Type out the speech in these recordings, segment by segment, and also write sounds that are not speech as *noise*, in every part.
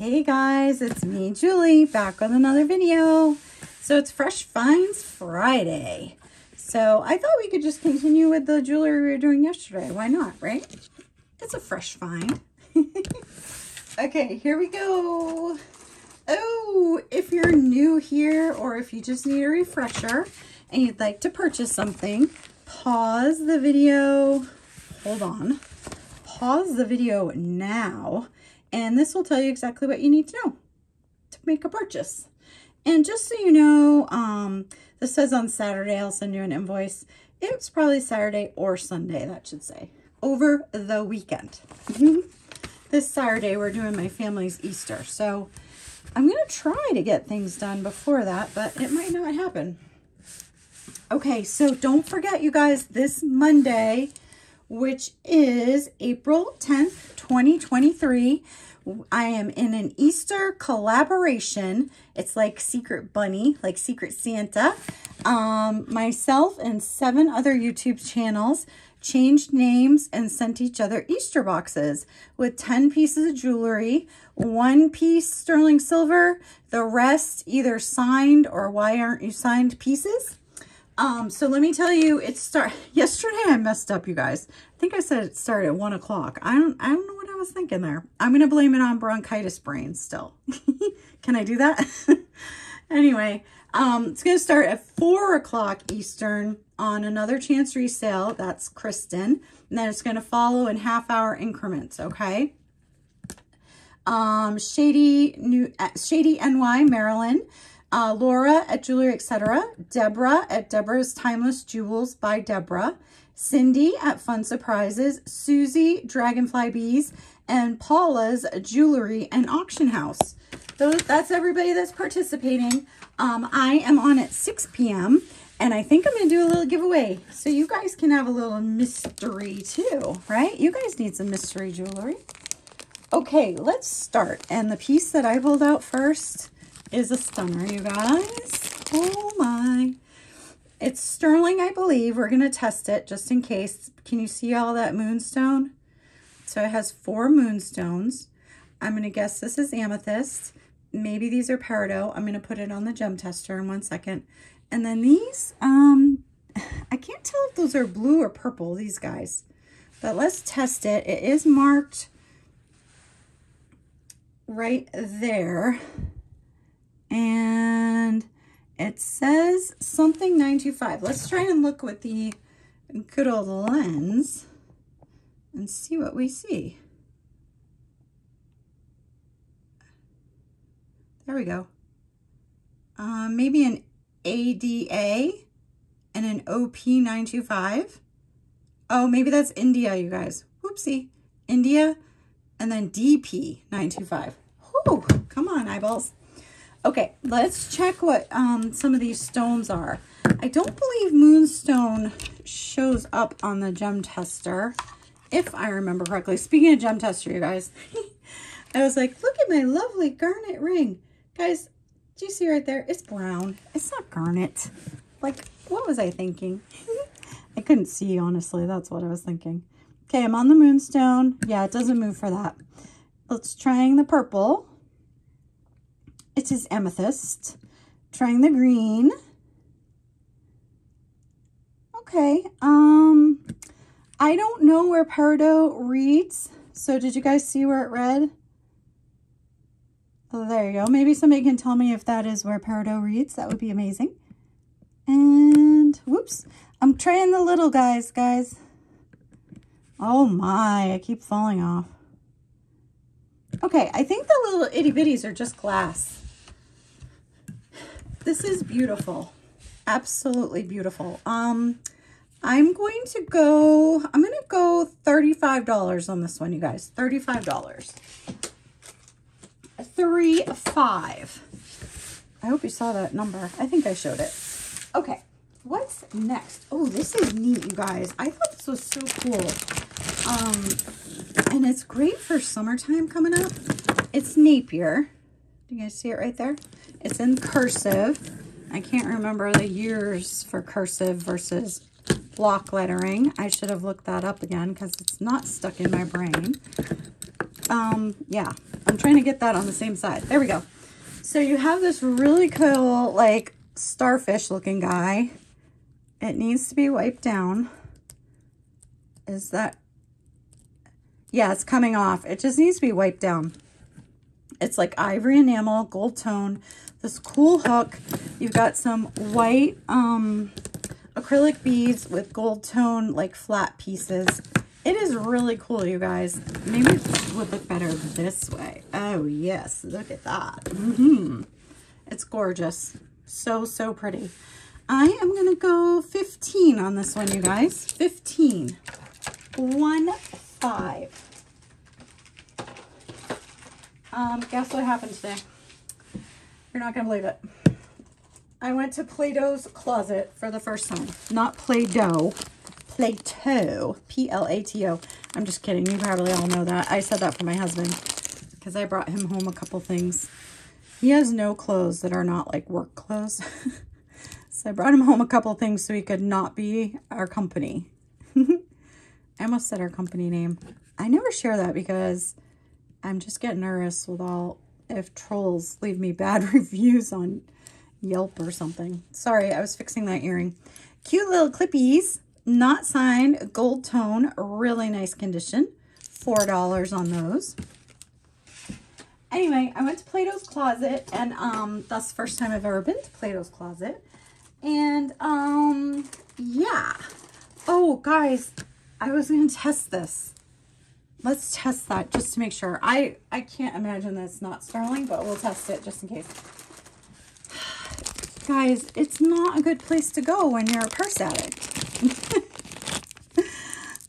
Hey guys, it's me, Julie, back with another video. So it's Fresh Finds Friday. So I thought we could just continue with the jewelry we were doing yesterday. Why not, right? It's a fresh find. *laughs* okay, here we go. Oh, if you're new here or if you just need a refresher and you'd like to purchase something, pause the video. Hold on. Pause the video now and this will tell you exactly what you need to know to make a purchase. And just so you know, um, this says on Saturday, I'll send you an invoice. It's probably Saturday or Sunday, that should say, over the weekend. this Saturday, we're doing my family's Easter. So I'm going to try to get things done before that, but it might not happen. Okay, so don't forget, you guys, this Monday, which is April 10th, 2023, I am in an Easter collaboration. It's like Secret Bunny, like Secret Santa. Um, myself and seven other YouTube channels changed names and sent each other Easter boxes with 10 pieces of jewelry, one piece sterling silver, the rest either signed or why aren't you signed pieces. Um, so let me tell you, it start *laughs* yesterday I messed up, you guys. I think I said it started at one o'clock. I don't I don't know what I was thinking there. I'm gonna blame it on bronchitis brain still. *laughs* Can I do that? *laughs* anyway, um, it's gonna start at four o'clock Eastern on another Chance Resale. That's Kristen. And then it's gonna follow in half hour increments, okay? Um, Shady New uh, Shady NY Marilyn. Uh, Laura at Jewelry Etc. Deborah at Deborah's Timeless Jewels by Deborah. Cindy at Fun Surprises. Susie, Dragonfly Beez. And Paula's Jewelry and Auction House. Those, that's everybody that's participating. Um, I am on at 6 p.m. And I think I'm going to do a little giveaway. So you guys can have a little mystery too, right? You guys need some mystery jewelry. Okay, let's start. And the piece that I pulled out first is a stunner, you guys. Oh my. It's sterling, I believe. We're going to test it just in case. Can you see all that moonstone? So it has four moonstones. I'm going to guess this is amethyst. Maybe these are peridot. I'm going to put it on the gem tester in one second. And then these, um, *laughs* I can't tell if those are blue or purple, these guys. But let's test it. It is marked right there and it says something 925. Let's try and look with the good old lens and see what we see. There we go. Uh, maybe an ADA and an OP925. Oh, maybe that's India, you guys. Whoopsie. India and then DP925. Whew, come on, eyeballs. Okay, let's check what um, some of these stones are. I don't believe moonstone shows up on the gem tester, if I remember correctly. Speaking of gem tester, you guys, *laughs* I was like, look at my lovely garnet ring. Guys, do you see right there? It's brown. It's not garnet. Like, what was I thinking? *laughs* I couldn't see, honestly. That's what I was thinking. Okay, I'm on the moonstone. Yeah, it doesn't move for that. Let's try the purple. It is amethyst. Trying the green. Okay. Um, I don't know where peridot reads. So did you guys see where it read? Oh, there you go. Maybe somebody can tell me if that is where peridot reads. That would be amazing. And whoops. I'm trying the little guys, guys. Oh my, I keep falling off. Okay, I think the little itty bitties are just glass. This is beautiful. Absolutely beautiful. Um, I'm going to go, I'm going to go $35 on this one, you guys. $35. Three, five. I hope you saw that number. I think I showed it. Okay, what's next? Oh, this is neat, you guys. I thought this was so cool. Um, and it's great for summertime coming up. It's Napier. Do you guys see it right there? It's in cursive. I can't remember the years for cursive versus block lettering. I should have looked that up again because it's not stuck in my brain. um, yeah, I'm trying to get that on the same side. There we go. So you have this really cool, like, starfish looking guy. It needs to be wiped down. Is that, yeah, it's coming off. It just needs to be wiped down. It's like ivory enamel, gold tone, this cool hook. You've got some white um, acrylic beads with gold tone, like flat pieces. It is really cool, you guys. Maybe it would look better this way. Oh, yes. Look at that. Mm -hmm. It's gorgeous. So, so pretty. I am going to go 15 on this one, you guys. 15. One, five. Um, guess what happened today? You're not going to believe it. I went to Play-Doh's closet for the first time. Not Play-Doh. Play-Toh. P-L-A-T-O. I'm just kidding. You probably all know that. I said that for my husband because I brought him home a couple things. He has no clothes that are not like work clothes. *laughs* so I brought him home a couple things so he could not be our company. *laughs* I almost said our company name. I never share that because I'm just getting nervous with all if trolls leave me bad *laughs* reviews on Yelp or something. Sorry, I was fixing that earring. Cute little clippies, not signed, gold tone, really nice condition. $4 on those. Anyway, I went to Plato's Closet, and um, that's the first time I've ever been to Plato's Closet. And, um, yeah. Oh, guys, I was going *laughs* to test this. Let's test that just to make sure. I, I can't imagine that it's not sterling, but we'll test it just in case. *sighs* Guys, it's not a good place to go when you're a purse addict. *laughs*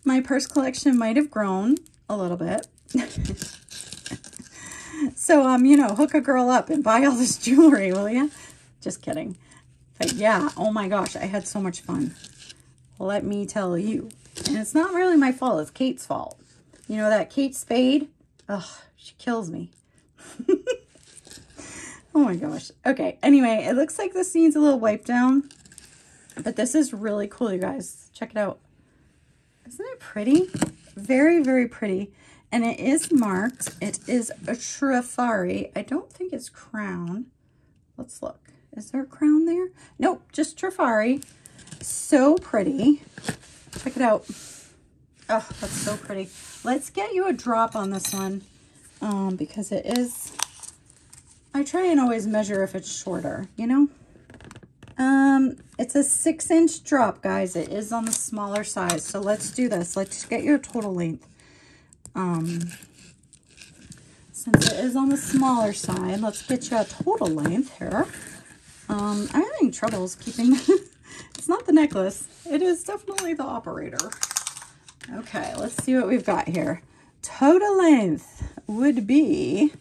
My purse collection might have grown a little bit. *laughs* so, um, you know, hook a girl up and buy all this *laughs* jewelry, will you? Just kidding. But yeah, oh my gosh, I had so much fun. Let me tell you. And it's not really my fault. It's Kate's fault. You know that Kate Spade? Ugh, she kills me. *laughs* oh my gosh. Okay, anyway, it looks like this needs a little wipe down. But this is really cool, you guys. Check it out. Isn't it pretty? Very, very pretty. And it is marked. It is a Trifari. I don't think it's crown. Let's look. Is there a crown there? Nope, just Trifari. So pretty. Check it out. Oh, that's so pretty. Let's get you a drop on this one um, because it is, I try and always measure if it's shorter, you know? Um, it's a six inch drop, guys. It is on the smaller size. So let's do this. Let's get your total length. Um, since it is on the smaller side, let's get you a total length here. Um, I'm having troubles keeping, *laughs* it's not the necklace. It is definitely the operator. Okay, let's see what we've got here. Total length would be...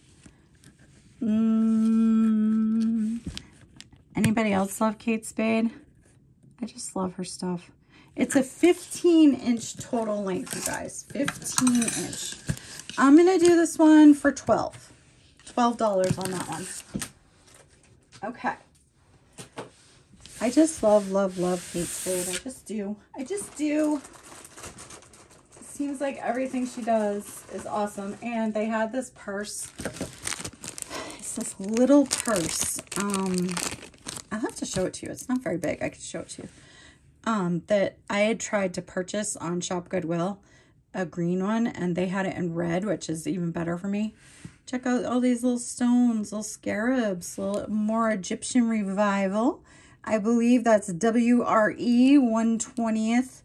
Mm, anybody else love Kate Spade? I just love her stuff. It's a 15 inch total length, you guys. 15 inch. I'm going to do this one for 12. $12 on that one. Okay. I just love, love, love Kate Spade. I just do. I just do seems like everything she does is awesome. And they had this purse. It's this little purse. Um, I'll have to show it to you. It's not very big. I could show it to you. Um, that I had tried to purchase on Shop Goodwill, a green one, and they had it in red, which is even better for me. Check out all these little stones, little scarabs, little more Egyptian revival. I believe that's WRE 120th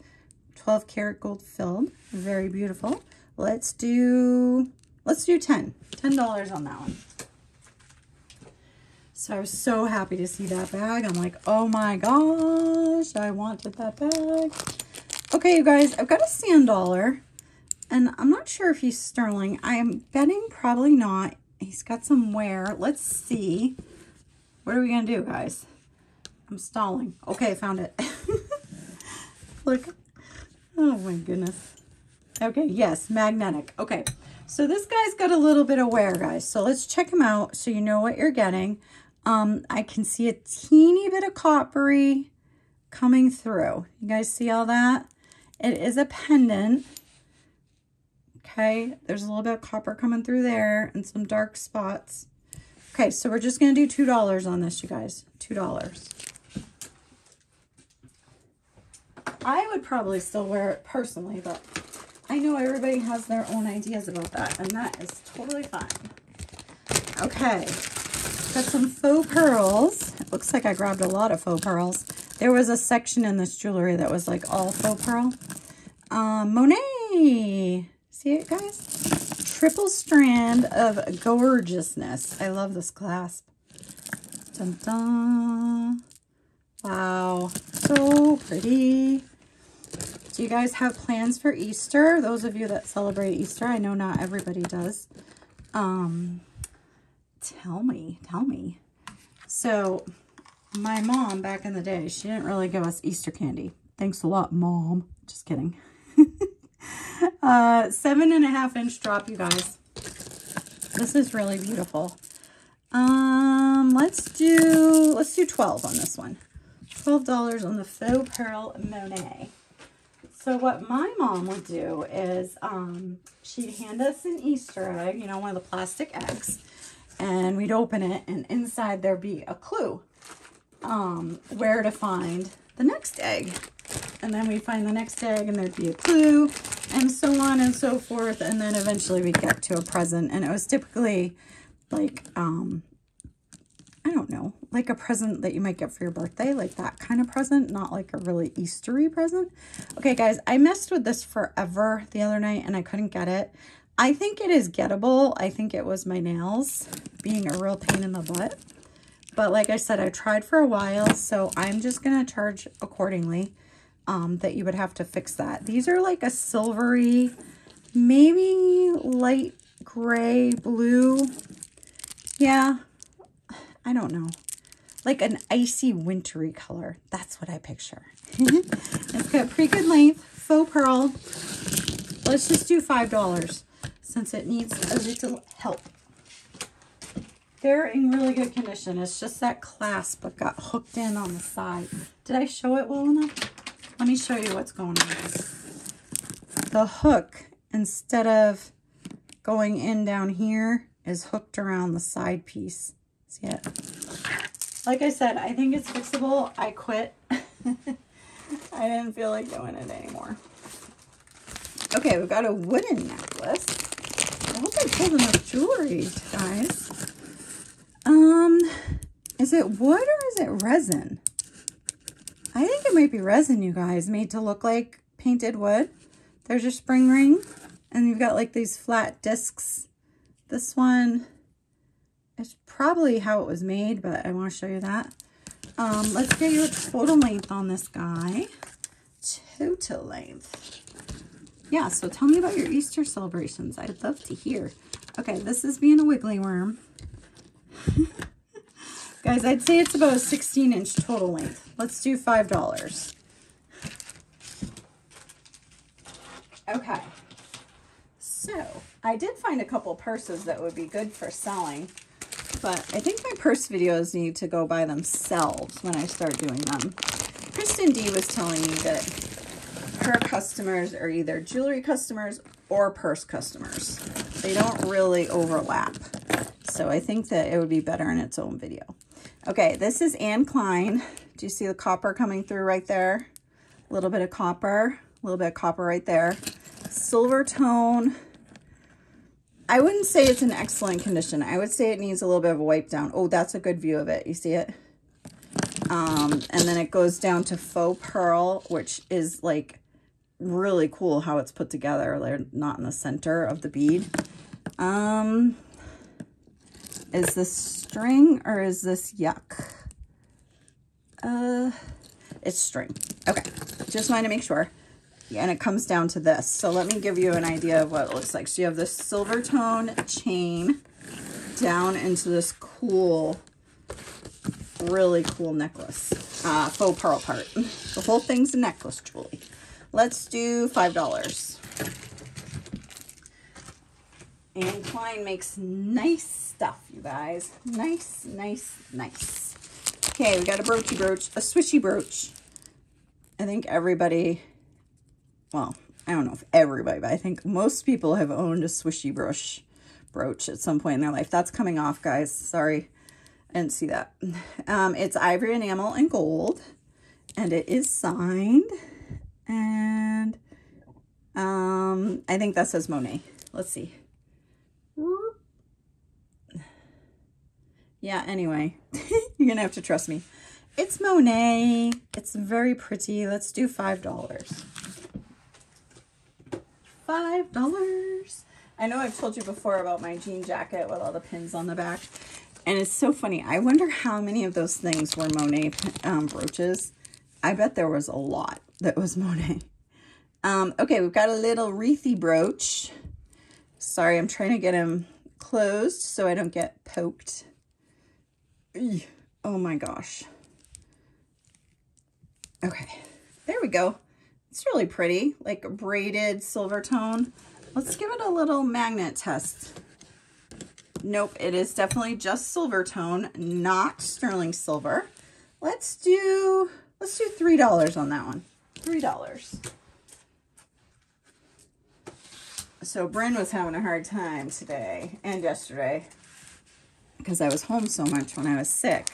12 karat gold filled. Very beautiful. Let's do, let's do 10. $10 on that one. So I was so happy to see that bag. I'm like, oh my gosh, I wanted that bag. Okay, you guys, I've got a sand dollar. And I'm not sure if he's sterling. I am betting probably not. He's got some wear. Let's see. What are we going to do, guys? I'm stalling. Okay, found it. *laughs* Look, Oh my goodness. Okay, yes, magnetic. Okay, so this guy's got a little bit of wear, guys. So let's check him out so you know what you're getting. Um, I can see a teeny bit of coppery coming through. You guys see all that? It is a pendant. Okay, there's a little bit of copper coming through there and some dark spots. Okay, so we're just going to do $2 on this, you guys. $2. I would probably still wear it personally, but I know everybody has their own ideas about that, and that is totally fine. Okay, got some faux pearls. It looks like I grabbed a lot of faux pearls. There was a section in this jewelry that was like all faux pearl. Um, Monet. See it, guys? Triple strand of gorgeousness. I love this clasp. Dun dun. Wow, so pretty. Do you guys have plans for Easter? Those of you that celebrate Easter, I know not everybody does. Um, tell me, tell me. So, my mom back in the day, she didn't really give us Easter candy. Thanks a lot, mom. Just kidding. *laughs* uh, seven and a half inch drop, you guys. This is really beautiful. Um, let's do, let's do 12 on this one. $12 on the Faux Pearl Monet. So what my mom would do is um, she'd hand us an Easter egg, you know, one of the plastic eggs, and we'd open it, and inside there'd be a clue um, where to find the next egg. And then we'd find the next egg, and there'd be a clue, and so on and so forth, and then eventually we'd get to a present, and it was typically like um, I don't know, like a present that you might get for your birthday, like that kind of present, not like a really Eastery present. Okay, guys, I messed with this forever the other night and I couldn't get it. I think it is gettable. I think it was my nails being a real pain in the butt. But like I said, I tried for a while, so I'm just going to charge accordingly um, that you would have to fix that. These are like a silvery, maybe light gray, blue. Yeah, I don't know, like an icy wintry color. That's what I picture. Mm-hmm. *laughs* it's got pretty good length, faux pearl. Let's just do $5 since it needs a little help. They're in really good condition. It's just that clasp that got hooked in on the side. Did I show it well enough? Let me show you what's going on. The hook, instead of going in down here, is hooked around the side piece. See it? Like I said, I think it's fixable. I quit. *laughs* I didn't feel like doing it anymore. Okay, we've got a wooden necklace. I hope I pulled enough jewelry, guys. Um, is it wood or is it resin? I think it might be resin, you guys, made to look like painted wood. There's your spring ring, and you've got like these flat discs. This one, it's probably how it was made, but I want to show you that. Um, let's get your total length on this guy. Total length. Yeah, so tell me about your Easter celebrations. I'd love to hear. Okay, this is being a wiggly worm. *laughs* Guys, I'd say it's about a 16 inch total length. Let's do $5. Okay. So, I did find a couple purses that would be good for selling. But I think my purse videos need to go by themselves when I start doing them. Kristen D was telling me that her customers are either jewelry customers or purse customers. They don't really overlap. So I think that it would be better in its own video. Okay, this is Anne Klein. Do you see the copper coming through right there? A little bit of copper, a little bit of copper right there. Silver tone, I wouldn't say it's in excellent condition. I would say it needs a little bit of a wipe down. Oh, that's a good view of it. You see it? Um, and then it goes down to faux pearl, which is like really cool how it's put together. They're not in the center of the bead. Um, is this string or is this yuck? Uh, it's string. Okay, just wanted to make sure and it comes down to this. So let me give you an idea of what it looks like. So you have this silver tone chain down into this cool, really cool necklace. Uh, faux pearl part. The whole thing's a necklace, Julie. Let's do $5. Anne Klein makes nice stuff, you guys. Nice, nice, nice. Okay, we got a broochie brooch, a swishy brooch. I think everybody well, I don't know if everybody, but I think most people have owned a swishy brush brooch at some point in their life. That's coming off, guys. Sorry. I didn't see that. Um, it's ivory enamel and gold. And it is signed. And um, I think that says Monet. Let's see. Yeah, anyway. *laughs* You're going to have to trust me. It's Monet. It's very pretty. Let's do $5. $5. I know I've told you before about my jean jacket with all the pins on the back. And it's so funny. I wonder how many of those things were Monet um, brooches. I bet there was a lot that was Monet. Um, okay, we've got a little wreathy brooch. Sorry, I'm trying to get him closed so I don't get poked. Oh my gosh. Okay, there we go. It's really pretty, like braided silver tone. Let's give it a little magnet test. Nope, it is definitely just silver tone, not sterling silver. Let's do, let's do $3 on that one. $3. So Bryn was having a hard time today and yesterday because I was home so much when I was sick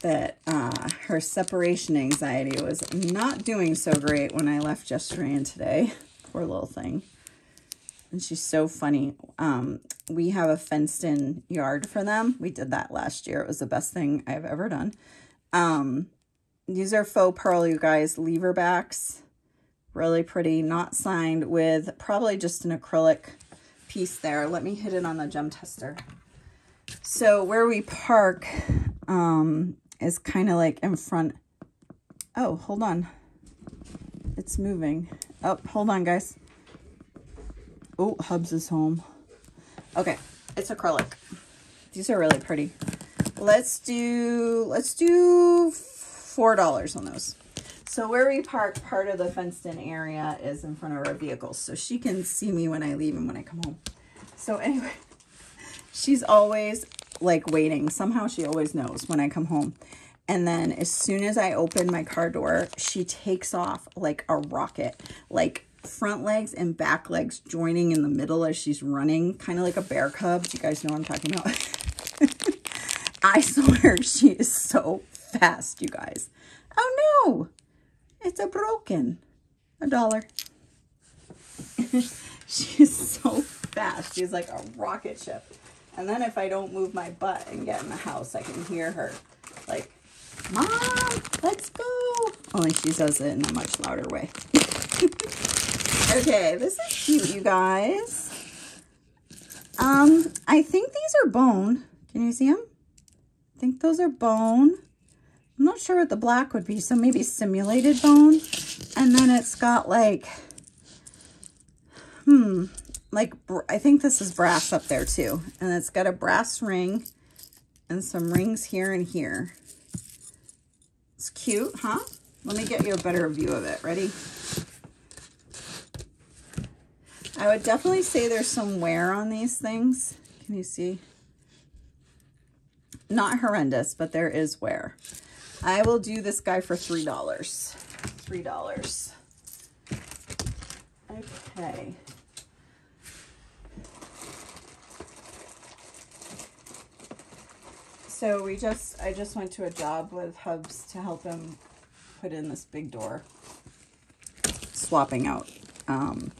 that uh, her separation anxiety was not doing so great when I left yesterday and today. *laughs* Poor little thing. And she's so funny. Um, we have a fenced in yard for them. We did that last year. It was the best thing I've ever done. Um, these are faux pearl, you guys, lever backs. Really pretty, not signed with probably just an acrylic piece there. Let me hit it on the gem tester. So where we park, um, is kind of like in front. Oh, hold on. It's moving. Oh, hold on, guys. Oh, Hubs is home. Okay, it's acrylic. These are really pretty. Let's do, let's do $4 on those. So where we park, part of the fenced in area is in front of our vehicles. So she can see me when I leave and when I come home. So anyway, *laughs* she's always like waiting. Somehow she always knows when I come home. And then as soon as I open my car door, she takes off like a rocket, like front legs and back legs joining in the middle as she's running, kind of like a bear cub. You guys know what I'm talking about? *laughs* I swear she is so fast, you guys. Oh no, it's a broken, a dollar. *laughs* She's so fast. She's like a rocket ship. And then if I don't move my butt and get in the house, I can hear her like, Mom, let's go. Only she does it in a much louder way. *laughs* okay, this is cute, you guys. Um, I think these are bone. Can you see them? I think those are bone. I'm not sure what the black would be, so maybe simulated bone. And then it's got like, hmm, like, I think this is brass up there too. And it's got a brass ring and some rings here and here. It's cute, huh? Let me get you a better view of it. Ready? I would definitely say there's some wear on these things. Can you see? Not horrendous, but there is wear. I will do this guy for $3. $3. Okay. So we just, I just went to a job with Hubs to help him put in this big door. Swapping out um,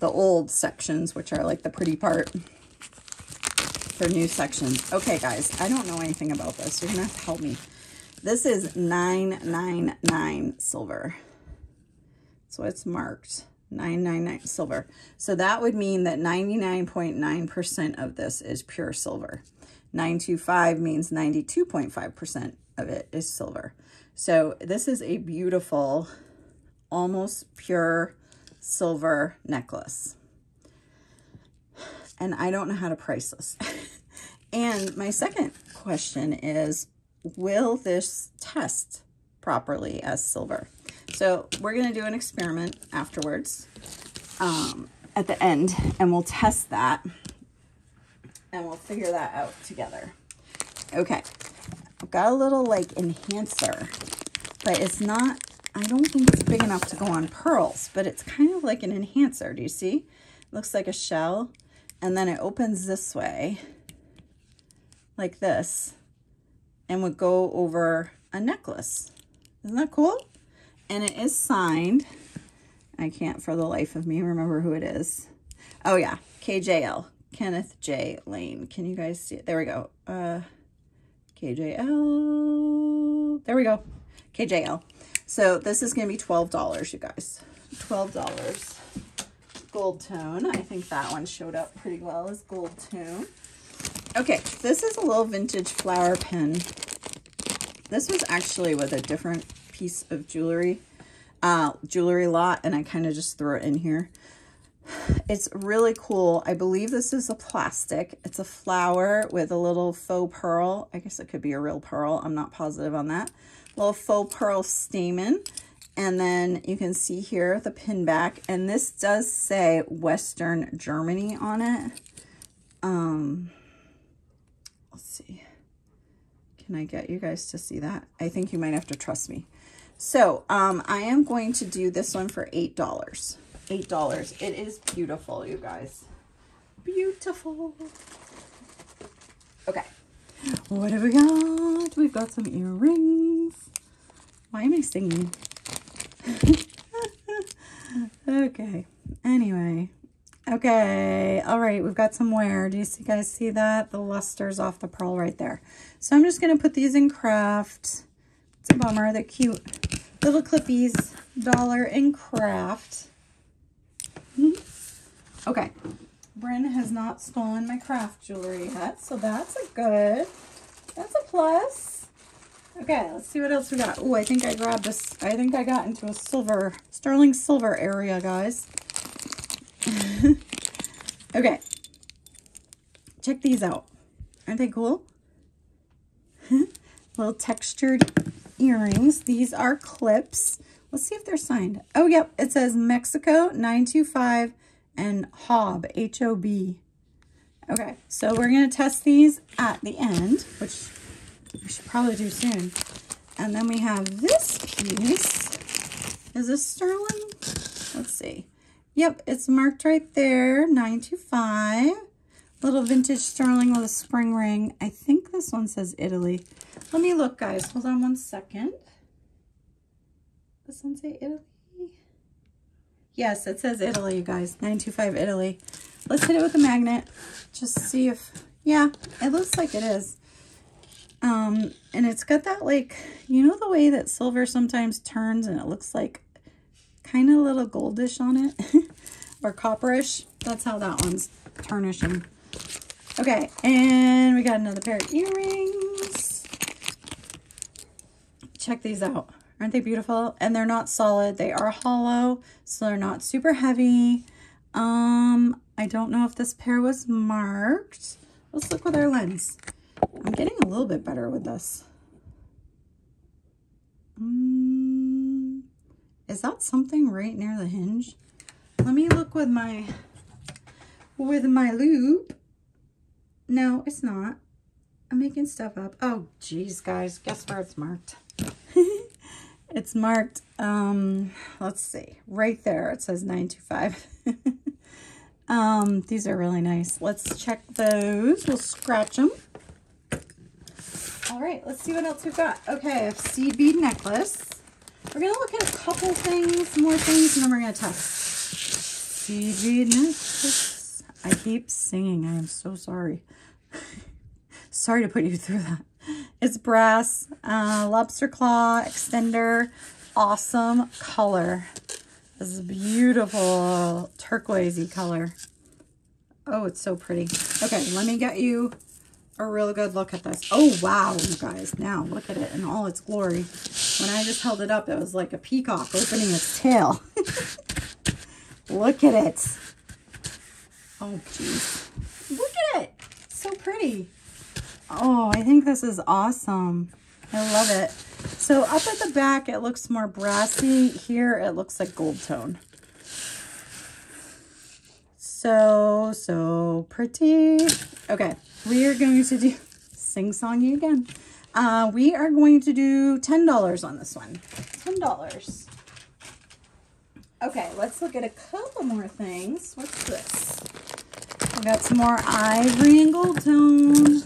the old sections, which are like the pretty part for new sections. Okay, guys, I don't know anything about this. You're going to have to help me. This is 999 silver. So it's marked 999 silver. So that would mean that 99.9% of this is pure silver. 925 means 92.5% of it is silver. So this is a beautiful, almost pure silver necklace. And I don't know how to price this. *laughs* and my second question is, will this test properly as silver? So we're going to do an experiment afterwards um, at the end, and we'll test that and we'll figure that out together. Okay, I've got a little like enhancer, but it's not I don't think it's big enough to go on pearls, but it's kind of like an enhancer. Do you see? It looks like a shell. And then it opens this way, like this, and would go over a necklace. Isn't that cool? And it is signed. I can't for the life of me remember who it is. Oh yeah, KJL, Kenneth J. Lane. Can you guys see it? There we go. Uh, KJL. There we go. KJL. So this is going to be $12, you guys. $12. Gold tone. I think that one showed up pretty well as gold tone. Okay, this is a little vintage flower pin. This was actually with a different piece of jewelry, uh, jewelry lot, and I kind of just threw it in here. It's really cool. I believe this is a plastic. It's a flower with a little faux pearl. I guess it could be a real pearl. I'm not positive on that. Little faux pearl stamen. And then you can see here the pin back. And this does say Western Germany on it. Um, let's see. Can I get you guys to see that? I think you might have to trust me. So um, I am going to do this one for $8. $8. It is beautiful, you guys. Beautiful. Okay. What have we got? We've got some earrings. Why am I singing? *laughs* okay. Anyway. Okay. All right. We've got some wear. Do you see, guys see that? The luster's off the pearl right there. So I'm just going to put these in craft. It's a bummer. They're cute. Little clippies. Dollar in craft. Hmm? Okay. Bryn has not stolen my craft jewelry yet, so that's a good. That's a plus. Okay, let's see what else we got. Oh, I think I grabbed this. I think I got into a silver, sterling silver area, guys. *laughs* okay. Check these out. Aren't they cool? *laughs* Little textured earrings. These are clips. Let's see if they're signed. Oh, yep. It says Mexico 925 and Hob, H-O-B. Okay, so we're going to test these at the end, which we should probably do soon. And then we have this piece. Is this sterling? Let's see. Yep, it's marked right there, 925. Little vintage sterling with a spring ring. I think this one says Italy. Let me look, guys. Hold on one second. Does one say Italy? Yes, it says Italy, you guys. 925 Italy. Let's hit it with a magnet. Just see if... Yeah, it looks like it is. Um, and it's got that, like, you know the way that silver sometimes turns and it looks like kind of a little goldish on it? *laughs* or copperish? That's how that one's tarnishing. Okay, and we got another pair of earrings. Check these out. Aren't they beautiful? And they're not solid. They are hollow, so they're not super heavy. Um, I don't know if this pair was marked. Let's look with our lens. I'm getting a little bit better with this. Um, is that something right near the hinge? Let me look with my with my loupe. No, it's not. I'm making stuff up. Oh, geez, guys. Guess where it's marked? *laughs* It's marked, um, let's see, right there. It says 925. *laughs* um, these are really nice. Let's check those. We'll scratch them. All right, let's see what else we've got. Okay, a seed bead necklace. We're going to look at a couple things, more things, and then we're going to test. Seed bead necklace. I keep singing. I am so sorry. *laughs* sorry to put you through that. It's brass, uh, lobster claw extender, awesome color. This is a beautiful turquoisey color. Oh, it's so pretty. Okay, let me get you a real good look at this. Oh, wow, you guys. Now, look at it in all its glory. When I just held it up, it was like a peacock opening its tail. *laughs* look at it. Oh, geez. Look at it. So pretty. Oh, I think this is awesome. I love it. So up at the back, it looks more brassy. Here, it looks like gold tone. So, so pretty. Okay, we are going to do, *laughs* sing-songy again. Uh, we are going to do $10 on this one. $10. Okay, let's look at a couple more things. What's this? We got some more ivory and gold tone.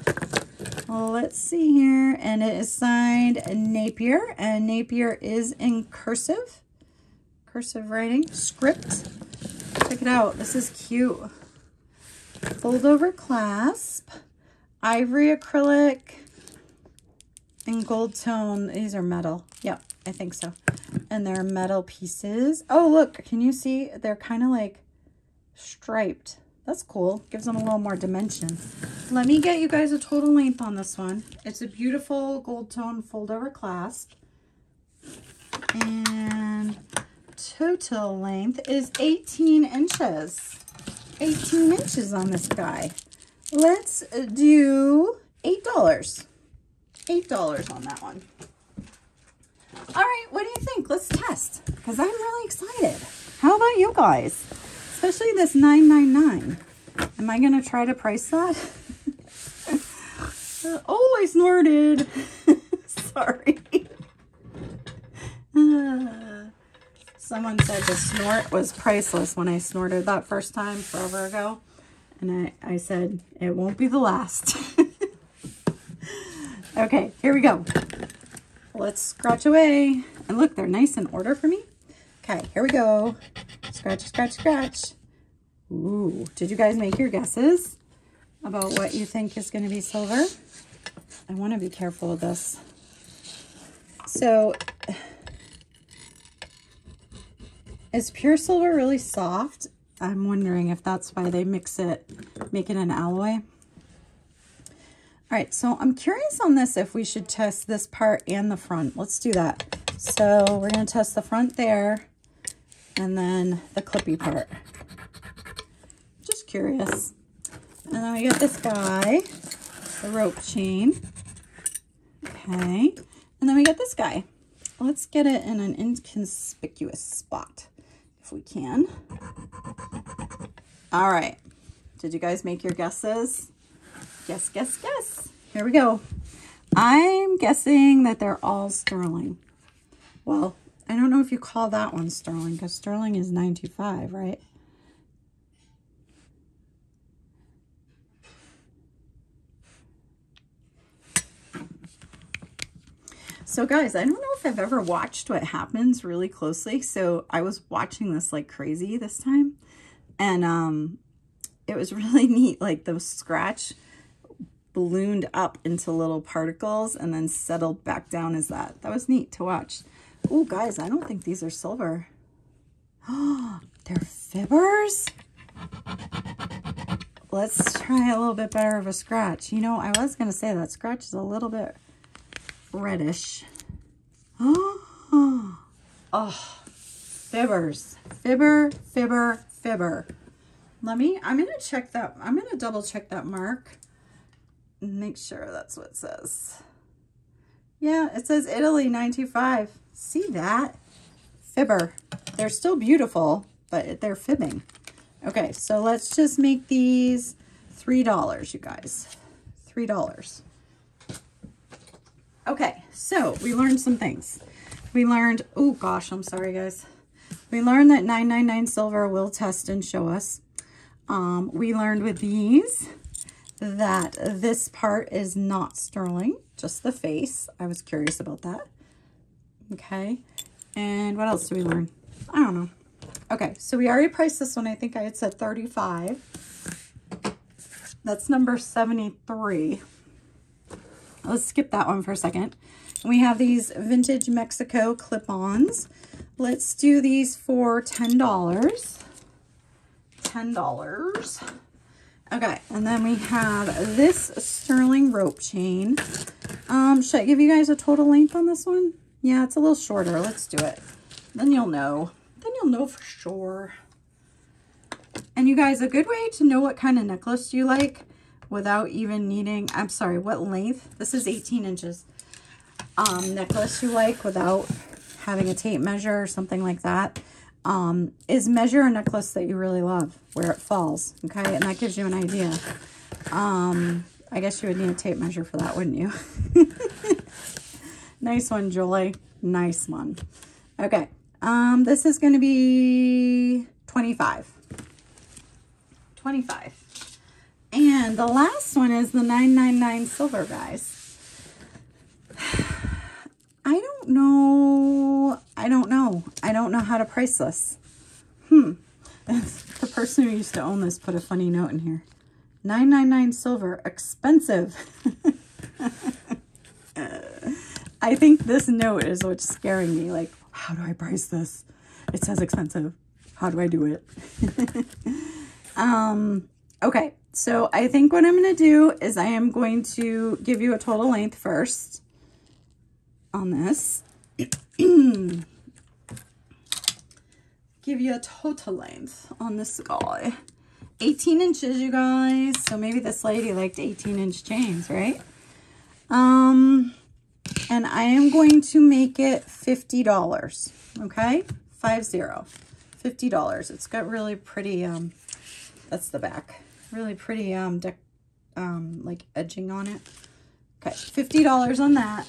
Well, let's see here. And it is signed Napier. And Napier is in cursive. Cursive writing. Script. Check it out. This is cute. Fold over clasp. Ivory acrylic. And gold tone. These are metal. Yep, I think so. And they're metal pieces. Oh, look. Can you see? They're kind of like striped. That's cool. Gives them a little more dimension. Let me get you guys a total length on this one. It's a beautiful gold tone fold over clasp. And total length is 18 inches. 18 inches on this guy. Let's do $8. $8 on that one. All right, what do you think? Let's test because I'm really excited. How about you guys? Especially this 9.99. Am I to try to price that? *laughs* uh, oh, I snorted. *laughs* Sorry. *laughs* Uh, someone said the snort was priceless when I snorted that first time forever ago. And I, I said, it won't be the last. okay, here we go. Let's scratch away. And look, they're nice in order for me. Okay, here we go. Scratch, scratch, scratch. Ooh, did you guys make your guesses about what you think is going to be silver? I want to be careful with this. So, is pure silver really soft? I'm wondering if that's why they mix it, make it an alloy. All right, so I'm curious on this if we should test this part and the front. Let's do that. So we're going to test the front there and then the clippy part. Just curious. And then we get this guy, the rope chain. Okay. And then we get this guy. Let's get it in an inconspicuous spot if we can. All right. Did you guys make your guesses? Guess, guess, guess. Here we go. I'm guessing that they're all sterling. Well, I don't know if you call that one sterling because sterling is 925, right? So guys, I don't know if I've ever watched what happens really closely. So I was watching this like crazy this time. And um, it was *laughs* really neat. Like the scratch ballooned up into little particles and then settled back down as that. That was neat to watch. Oh, guys, I don't think these are silver. Oh, *gasps* they're fibbers? Let's try a little bit better of a scratch. You know, I was going to say that scratch is a little bit reddish. *gasps* Oh, oh, fibbers. Fibber, fibber, fibber. Let me, I'm going to check that. I'm going to double check that mark. Make sure that's what it says. Yeah, it says Italy 925. See that? Fibber. They're still beautiful, but they're fibbing. Okay, so let's just make these $3, you guys. $3. Okay, so we learned some things. We learned, oh gosh, I'm sorry guys. We learned that 999 silver will test and show us. Um, we learned with these that this part is not sterling, just the face. I was curious about that. Okay, and what else do we learn? I don't know. Okay, so we already priced this one. I think I had said 35. That's number 73. Let's skip that one for a second. We have these vintage Mexico clip-ons. Let's do these for $10. $10. Okay, and then we have this sterling rope chain. Um, should I give you guys a total length on this one? Yeah, it's a little shorter. Let's do it. Then you'll know. Then you'll know for sure. And you guys, a good way to know what kind of necklace you like without even needing, I'm sorry, what length? This is 18 inches. Um, necklace you like without having a tape measure or something like that um, is measure a necklace that you really love where it falls, okay? And that gives you an idea. Um, I guess you would need a tape measure for that, wouldn't you? *laughs* nice one, Julie. Nice one. Okay. Um, this is going to be 25. 25. And the last one is the 999 silver, guys. *sighs* I don't know. I don't know. I don't know how to price this. Hmm. *laughs* the person who used to own this put a funny note in here. 999 silver, expensive. *laughs* I think this note is what's scaring me. Like, how do I price this? It says expensive. How do I do it? *laughs* um, okay, so I think what I'm going to do is I am going to give you a total length first on this. *clears throat* give you a total length on this guy. 18 inches, you guys. So maybe this lady liked 18 inch chains, right? Um, and I am going to make it $50, okay? Five zero, $50. It's got really pretty, um, that's the back, really pretty, um, deck, um, like edging on it. Okay, $50 on that.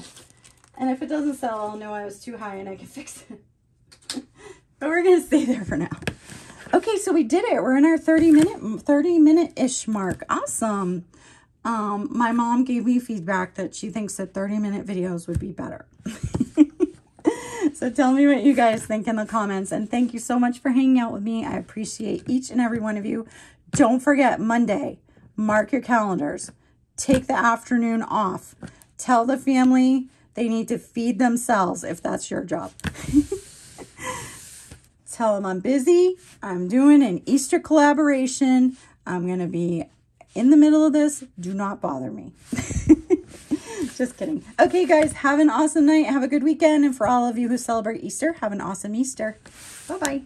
And if it doesn't sell, I'll know I was too high and I can fix it. *laughs* but we're going to stay there for now. Okay, so we did it. We're in our 30 minute, 30 minute-ish mark. Awesome. Um, my mom gave me feedback that she thinks that 30 minute videos would be better. *laughs* so tell me what you guys think in the comments. And thank you so much for hanging out with me. I appreciate each and every one of you. Don't forget Monday, mark your calendars. Take the afternoon off. Tell the family they need to feed themselves if that's your job. *laughs* Tell them I'm busy. I'm doing an Easter collaboration. I'm going to be in the middle of this, do not bother me. *laughs* Just kidding. Okay, guys, have an awesome night. Have a good weekend. And for all of you who celebrate Easter, have an awesome Easter. Bye-bye.